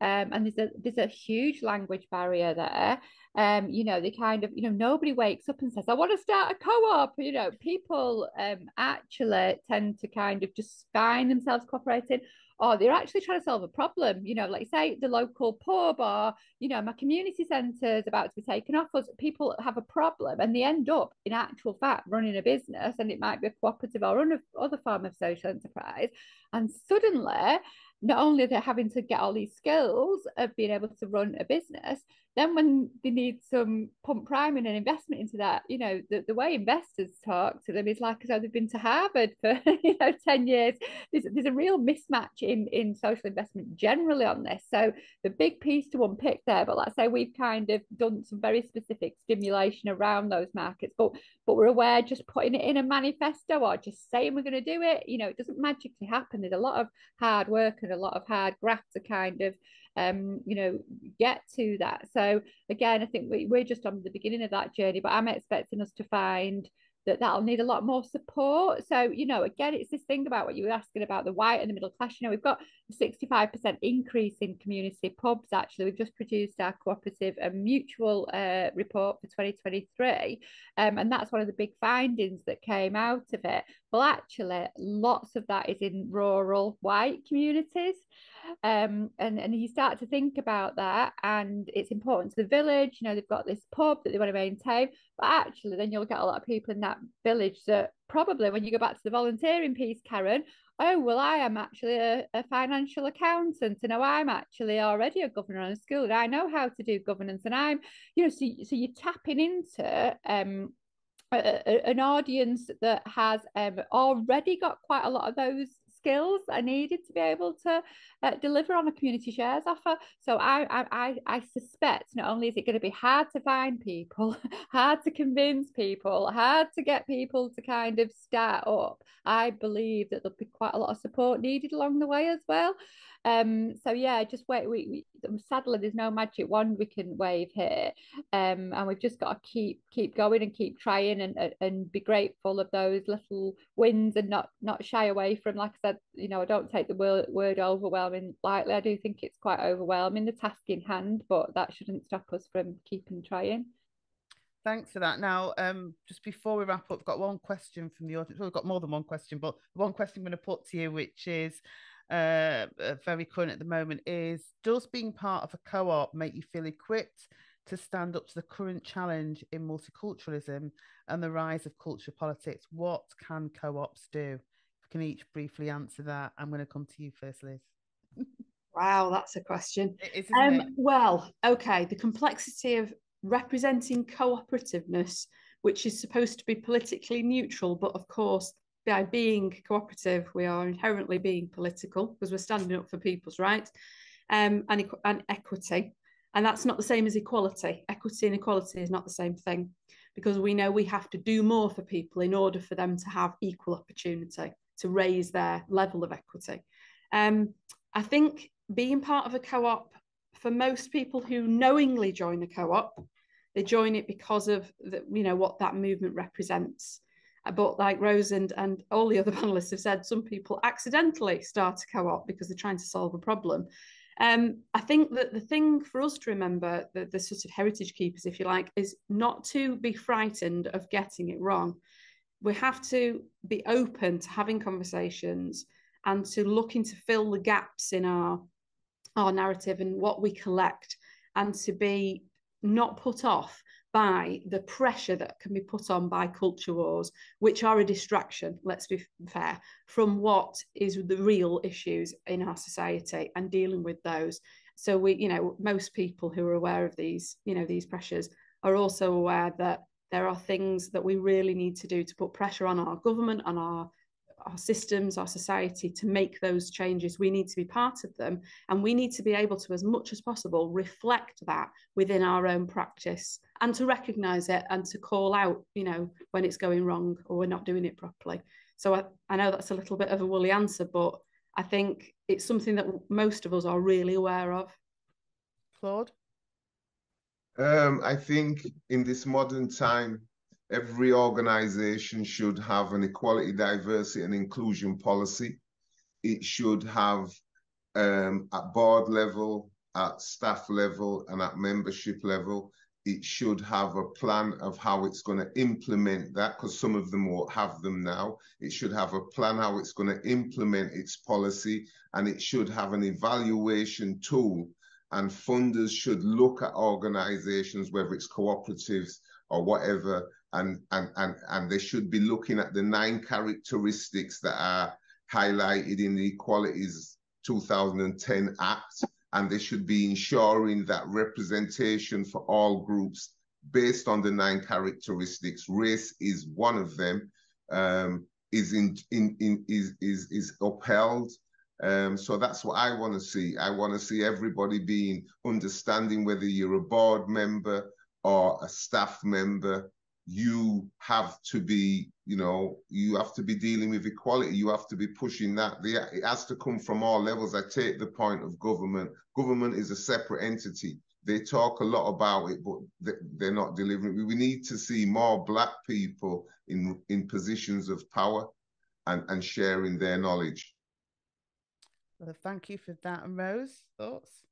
Um, and there's a there's a huge language barrier there um, you know, they kind of, you know, nobody wakes up and says, I want to start a co-op. You know, people um, actually tend to kind of just find themselves cooperating or they're actually trying to solve a problem. You know, like say the local pub or, you know, my community centre is about to be taken off us. People have a problem and they end up in actual fact running a business and it might be a cooperative or other form of social enterprise. And suddenly, not only they're they having to get all these skills of being able to run a business, then when they need some pump priming and investment into that, you know, the, the way investors talk to them is like as though they've been to Harvard for, you know, 10 years. There's, there's a real mismatch in, in social investment generally on this. So the big piece to unpick there, but let's say we've kind of done some very specific stimulation around those markets, but but we're aware just putting it in a manifesto or just saying we're going to do it, you know, it doesn't magically happen. There's a lot of hard work and a lot of hard graft to kind of um, you know, get to that. So again, I think we, we're just on the beginning of that journey, but I'm expecting us to find that that'll need a lot more support. So, you know, again, it's this thing about what you were asking about the white and the middle class. You know, we've got a 65% increase in community pubs, actually. We've just produced our cooperative and mutual uh, report for 2023. Um, and that's one of the big findings that came out of it. Well, actually, lots of that is in rural white communities. Um, and and you start to think about that and it's important to the village you know they've got this pub that they want to maintain but actually then you'll get a lot of people in that village that probably when you go back to the volunteering piece karen oh well i am actually a, a financial accountant and know i'm actually already a governor on a school and i know how to do governance and i'm you know so, so you're tapping into um a, an audience that has um, already got quite a lot of those skills I needed to be able to uh, deliver on a community shares offer. So I, I, I suspect not only is it going to be hard to find people, hard to convince people, hard to get people to kind of start up, I believe that there'll be quite a lot of support needed along the way as well. Um, so yeah, just wait. We, we sadly there's no magic wand we can wave here, um, and we've just got to keep keep going and keep trying and and be grateful of those little wins and not not shy away from. Like I said, you know, I don't take the word word overwhelming lightly. I do think it's quite overwhelming the task in hand, but that shouldn't stop us from keeping trying. Thanks for that. Now, um, just before we wrap up, I've got one question from the audience. Well, we've got more than one question, but one question I'm going to put to you, which is uh, uh, very current at the moment, is Does being part of a co op make you feel equipped to stand up to the current challenge in multiculturalism and the rise of culture politics? What can co ops do? If we can each briefly answer that, I'm going to come to you first, Liz. Wow, that's a question. Is, Um, well, okay, the complexity of representing cooperativeness, which is supposed to be politically neutral, but of course, by being cooperative, we are inherently being political because we're standing up for people's rights um, and, and equity. And that's not the same as equality. Equity and equality is not the same thing because we know we have to do more for people in order for them to have equal opportunity to raise their level of equity. Um, I think being part of a co op, for most people who knowingly join a co op, they join it because of the, you know what that movement represents. But like Rose and, and all the other panelists have said, some people accidentally start a co-op because they're trying to solve a problem. Um, I think that the thing for us to remember, the, the sort of heritage keepers, if you like, is not to be frightened of getting it wrong. We have to be open to having conversations and to looking to fill the gaps in our our narrative and what we collect and to be not put off by the pressure that can be put on by culture wars, which are a distraction, let's be fair, from what is the real issues in our society and dealing with those. So we, you know, most people who are aware of these, you know, these pressures are also aware that there are things that we really need to do to put pressure on our government, on our our systems, our society to make those changes. We need to be part of them. And we need to be able to, as much as possible, reflect that within our own practice and to recognize it and to call out, you know, when it's going wrong or we're not doing it properly. So I, I know that's a little bit of a woolly answer, but I think it's something that most of us are really aware of. Claude? Um, I think in this modern time, every organization should have an equality, diversity, and inclusion policy. It should have um, at board level, at staff level, and at membership level. It should have a plan of how it's going to implement that because some of them will have them now. It should have a plan how it's going to implement its policy and it should have an evaluation tool. And funders should look at organizations, whether it's cooperatives or whatever, and, and, and, and they should be looking at the nine characteristics that are highlighted in the Equalities 2010 Act, and they should be ensuring that representation for all groups based on the nine characteristics. Race is one of them. Um, is in, in, in is is is upheld. Um, so that's what I want to see. I want to see everybody being understanding whether you're a board member or a staff member you have to be, you know, you have to be dealing with equality. You have to be pushing that. it has to come from all levels. I take the point of government. Government is a separate entity. They talk a lot about it, but they're not delivering. We need to see more Black people in in positions of power and, and sharing their knowledge. Well, thank you for that. Rose, thoughts?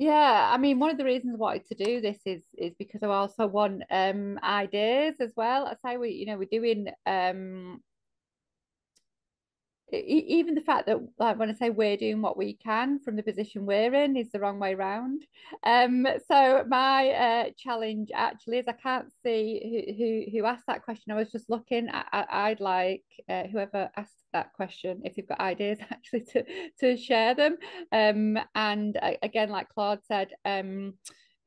Yeah, I mean, one of the reasons wanted to do this is is because I also want um ideas as well. I say we, you know, we're doing um even the fact that like when I say we're doing what we can from the position we're in is the wrong way round. Um, so my uh, challenge actually is I can't see who, who who asked that question. I was just looking. I, would like uh, whoever asked that question if you've got ideas actually to to share them. Um, and again, like Claude said, um,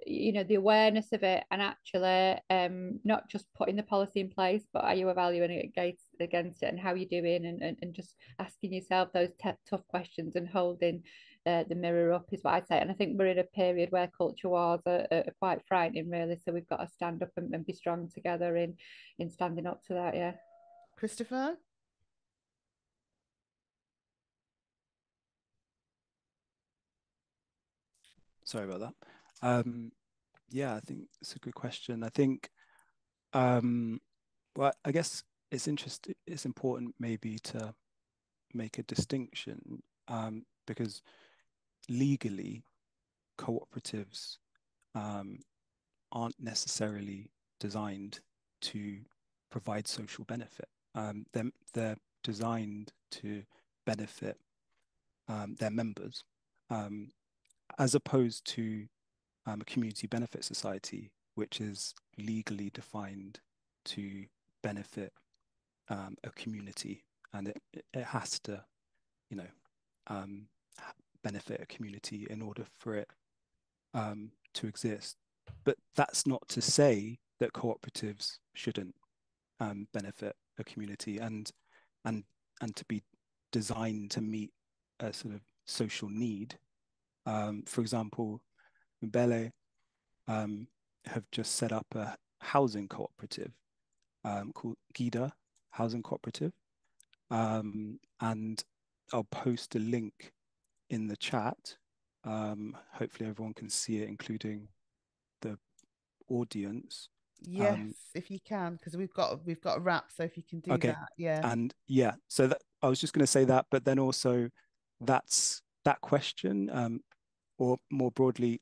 you know the awareness of it and actually um not just putting the policy in place but are you evaluating it against against it and how you're doing and, and, and just asking yourself those t- tough questions and holding uh, the mirror up is what I say. And i think we're in a period where culture wars are, are quite frightening really so we've got to stand up and, and be strong together in in standing up to that yeah. Christopher? Sorry about that. Um, yeah, I think it's a good question. I think, um, well, I guess it's interesting. It's important maybe to make a distinction um, because legally, cooperatives um, aren't necessarily designed to provide social benefit. Um, they're, they're designed to benefit um, their members, as opposed to um, a community benefit society, which is legally defined to benefit um, a community, and it it has to, you know, um, benefit a community in order for it um, to exist. But that's not to say that cooperatives shouldn't um, benefit a community and and and to be designed to meet a sort of social need. Um, for example, Ubele um, have just set up a housing cooperative um, called Gida Housing Cooperative. Um, and I'll post a link in the chat. Um, hopefully everyone can see it, including the audience. Yes, um, if you can, because we've got we've got a wrap. So if you can do okay. that, yeah. And yeah, so that I was just going to say that, but then also that's that question, um, or more broadly,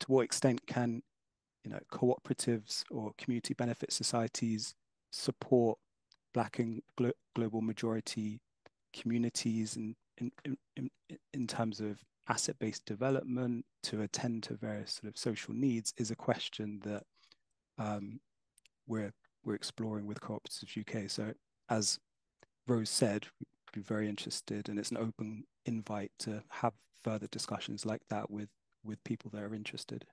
to what extent can you know cooperatives or community benefit societies support black and glo global majority communities in, in, in, in terms of asset-based development to attend to various sort of social needs is a question that um, we're we're exploring with Cooperatives UK. So as Rose said, we'd be very interested, and it's an open invite to have further discussions like that with with people that are interested.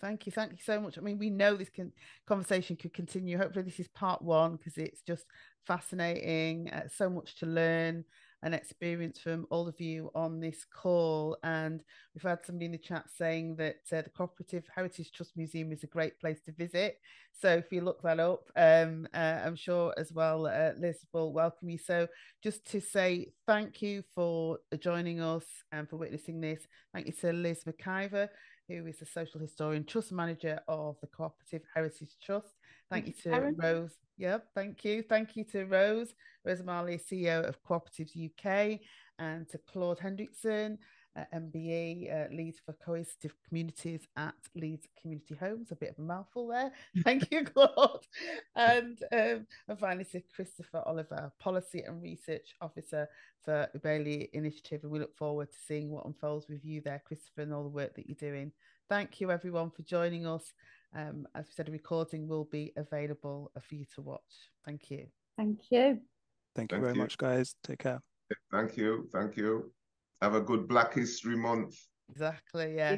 Thank you, thank you so much. I mean, we know this can, conversation could continue. Hopefully, this is part one because it's just fascinating. Uh, so much to learn and experience from all of you on this call. And we've had somebody in the chat saying that uh, the Cooperative Heritage Trust Museum is a great place to visit. So if you look that up, um, uh, I'm sure as well, uh, Liz will welcome you. So just to say thank you for joining us and for witnessing this. Thank you to Liz McIvor who is the social historian, trust manager of the Cooperative Heritage Trust. Thank, you to Aaron. Rose. Yep, thank you. Thank you to Rose, Rose Marley, CEO of Cooperatives UK, and to Claude Hendrickson, uh, MBE, uh, leads for cohesive communities at Leeds Community Homes. A bit of a mouthful there. Thank you, Claude. and, um, and finally to Christopher Oliver, Policy and Research Officer for Ubele Initiative. And we look forward to seeing what unfolds with you there, Christopher, and all the work that you're doing. Thank you, everyone, for joining us. Um, as we said, a recording will be available for you to watch. Thank you. Thank you. Thank you Thank very you. much, guys. Take care. Thank you. Thank you. Have a good Black History Month. Exactly. Yeah.